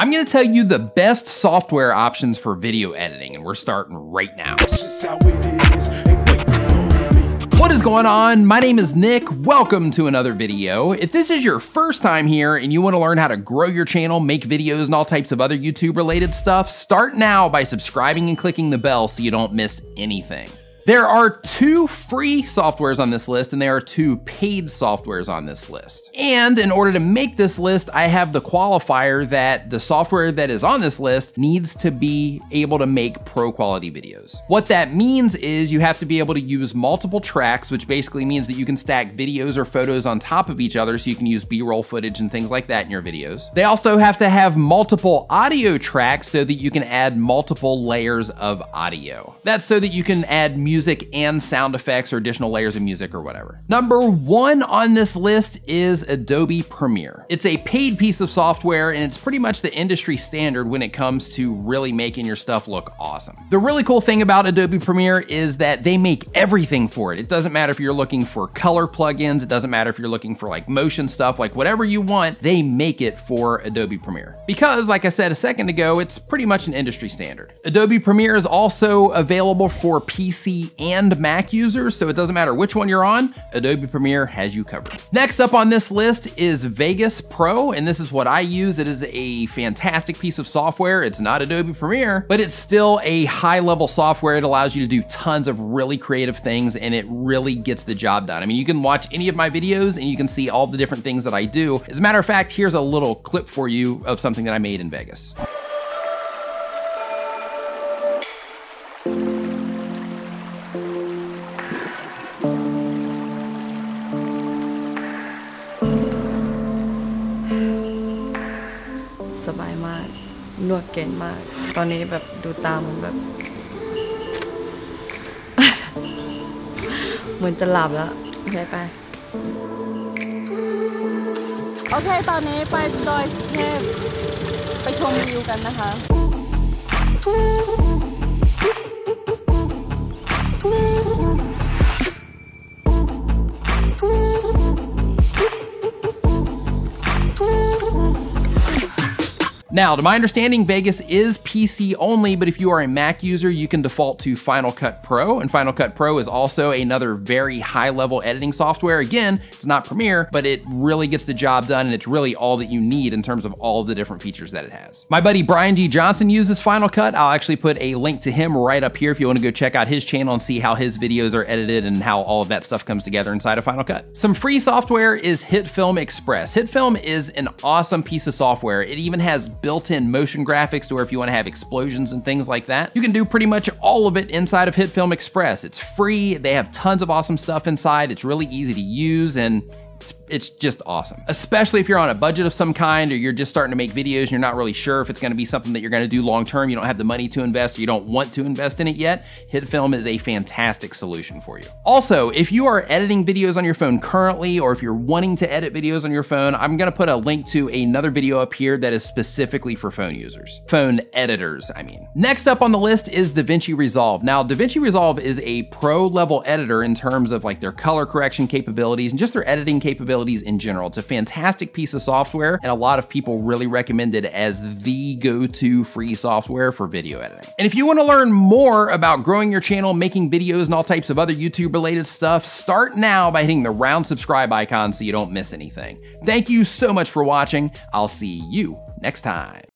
I'm gonna tell you the best software options for video editing, and we're starting right now. What is going on? My name is Nick. Welcome to another video. If this is your first time here and you want to learn how to grow your channel, make videos, and all types of other YouTube related stuff, start now by subscribing and clicking the bell so you don't miss anything. There are two free softwares on this list and there are two paid softwares on this list. And in order to make this list, I have the qualifier that the software that is on this list needs to be able to make pro quality videos. What that means is you have to be able to use multiple tracks, which basically means that you can stack videos or photos on top of each other so you can use B-roll footage and things like that in your videos. They also have to have multiple audio tracks so that you can add multiple layers of audio. That's so that you can add music music and sound effects or additional layers of music or whatever. Number one on this list is Adobe Premiere. It's a paid piece of software and it's pretty much the industry standard when it comes to really making your stuff look awesome. The really cool thing about Adobe Premiere is that they make everything for it. It doesn't matter if you're looking for color plugins, it doesn't matter if you're looking for like motion stuff, like whatever you want, they make it for Adobe Premiere. Because like I said a second ago, it's pretty much an industry standard. Adobe Premiere is also available for PC and Mac users, so it doesn't matter which one you're on, Adobe Premiere has you covered. Next up on this list is Vegas Pro, and this is what I use. It is a fantastic piece of software. It's not Adobe Premiere, but it's still a high level software. It allows you to do tons of really creative things and it really gets the job done. I mean, you can watch any of my videos and you can see all the different things that I do. As a matter of fact, here's a little clip for you of something that I made in Vegas. บายมาก นวดเก่งมาก ตอนนี้แบบดูตามแบบ เหมือนจะหลับแล้วโอเคไป โอเค ตอนนี้ไปดอยสุเทพ ไปชมวิวกันนะคะ Now, to my understanding, Vegas is PC only, but if you are a Mac user, you can default to Final Cut Pro, and Final Cut Pro is also another very high level editing software. Again, it's not Premiere, but it really gets the job done, and it's really all that you need in terms of all of the different features that it has. My buddy Brian G. Johnson uses Final Cut. I'll actually put a link to him right up here if you want to go check out his channel and see how his videos are edited and how all of that stuff comes together inside of Final Cut. Some free software is HitFilm Express. HitFilm is an awesome piece of software. It even has built-in motion graphics to where if you wanna have explosions and things like that, you can do pretty much all of it inside of HitFilm Express. It's free, they have tons of awesome stuff inside, it's really easy to use, and it's, it's just awesome. Especially if you're on a budget of some kind or you're just starting to make videos and you're not really sure if it's gonna be something that you're gonna do long term, you don't have the money to invest, you don't want to invest in it yet, HitFilm is a fantastic solution for you. Also, if you are editing videos on your phone currently, or if you're wanting to edit videos on your phone, I'm gonna put a link to another video up here that is specifically for phone users. Phone editors, I mean. Next up on the list is DaVinci Resolve. Now, DaVinci Resolve is a pro level editor in terms of like their color correction capabilities and just their editing capabilities capabilities in general. It's a fantastic piece of software, and a lot of people really recommend it as the go-to free software for video editing. And if you wanna learn more about growing your channel, making videos, and all types of other YouTube related stuff, start now by hitting the round subscribe icon so you don't miss anything. Thank you so much for watching. I'll see you next time.